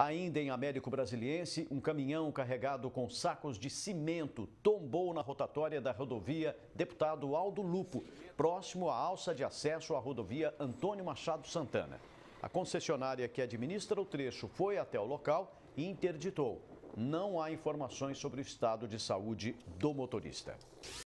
Ainda em Américo Brasiliense, um caminhão carregado com sacos de cimento tombou na rotatória da rodovia Deputado Aldo Lupo, próximo à alça de acesso à rodovia Antônio Machado Santana. A concessionária que administra o trecho foi até o local e interditou. Não há informações sobre o estado de saúde do motorista.